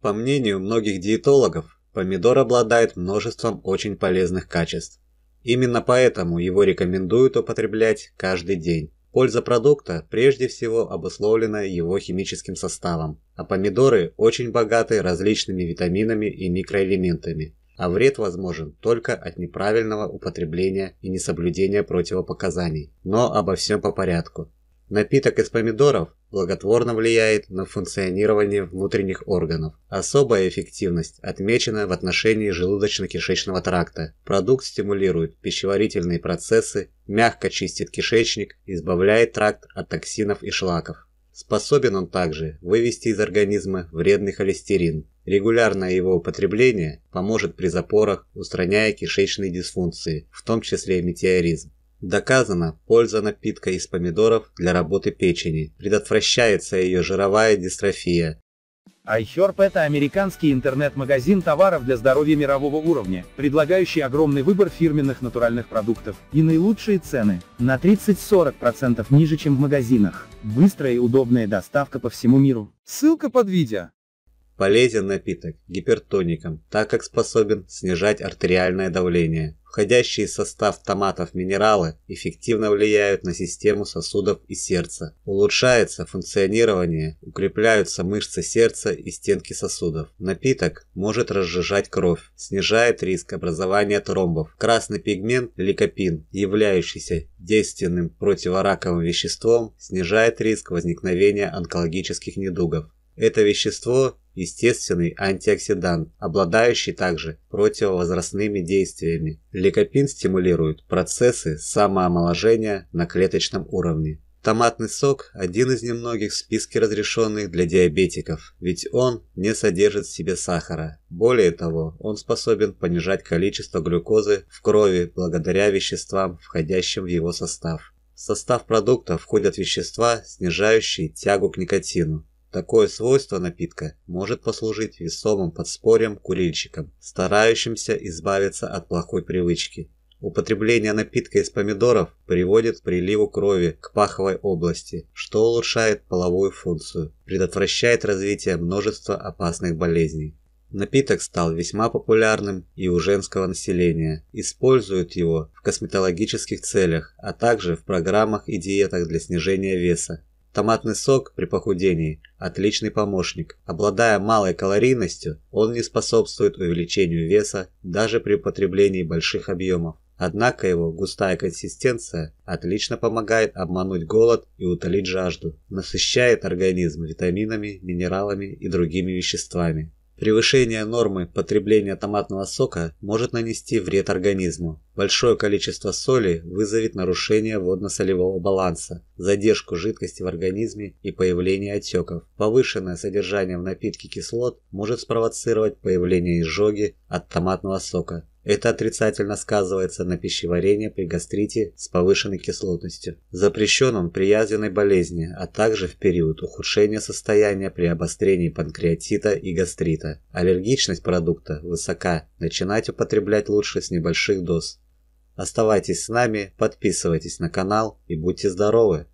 По мнению многих диетологов, помидор обладает множеством очень полезных качеств. Именно поэтому его рекомендуют употреблять каждый день. Польза продукта прежде всего обусловлена его химическим составом, а помидоры очень богаты различными витаминами и микроэлементами, а вред возможен только от неправильного употребления и несоблюдения противопоказаний. Но обо всем по порядку. Напиток из помидоров благотворно влияет на функционирование внутренних органов. Особая эффективность отмечена в отношении желудочно-кишечного тракта. Продукт стимулирует пищеварительные процессы, мягко чистит кишечник, избавляет тракт от токсинов и шлаков. Способен он также вывести из организма вредный холестерин. Регулярное его употребление поможет при запорах, устраняя кишечные дисфункции, в том числе метеоризм. Доказана польза напитка из помидоров для работы печени, предотвращается ее жировая дистрофия. iHerb – это американский интернет-магазин товаров для здоровья мирового уровня, предлагающий огромный выбор фирменных натуральных продуктов и наилучшие цены, на 30-40% ниже, чем в магазинах. Быстрая и удобная доставка по всему миру. Ссылка под видео. Полезен напиток гипертоникам, так как способен снижать артериальное давление. Входящие в состав томатов минералы эффективно влияют на систему сосудов и сердца. Улучшается функционирование, укрепляются мышцы сердца и стенки сосудов. Напиток может разжижать кровь, снижает риск образования тромбов. Красный пигмент ликопин, являющийся действенным противораковым веществом, снижает риск возникновения онкологических недугов. Это вещество – естественный антиоксидант, обладающий также противовозрастными действиями. Ликопин стимулирует процессы самоомоложения на клеточном уровне. Томатный сок – один из немногих в списке разрешенных для диабетиков, ведь он не содержит в себе сахара. Более того, он способен понижать количество глюкозы в крови благодаря веществам, входящим в его состав. В состав продукта входят вещества, снижающие тягу к никотину. Такое свойство напитка может послужить весомым подспорьем курильщикам, старающимся избавиться от плохой привычки. Употребление напитка из помидоров приводит к приливу крови к паховой области, что улучшает половую функцию, предотвращает развитие множества опасных болезней. Напиток стал весьма популярным и у женского населения. Используют его в косметологических целях, а также в программах и диетах для снижения веса. Томатный сок при похудении – отличный помощник. Обладая малой калорийностью, он не способствует увеличению веса даже при употреблении больших объемов. Однако его густая консистенция отлично помогает обмануть голод и утолить жажду, насыщает организм витаминами, минералами и другими веществами. Превышение нормы потребления томатного сока может нанести вред организму. Большое количество соли вызовет нарушение водно-солевого баланса, задержку жидкости в организме и появление отеков. Повышенное содержание в напитке кислот может спровоцировать появление изжоги от томатного сока. Это отрицательно сказывается на пищеварении при гастрите с повышенной кислотностью. Запрещен он при язвенной болезни, а также в период ухудшения состояния при обострении панкреатита и гастрита. Аллергичность продукта высока, начинать употреблять лучше с небольших доз. Оставайтесь с нами, подписывайтесь на канал и будьте здоровы!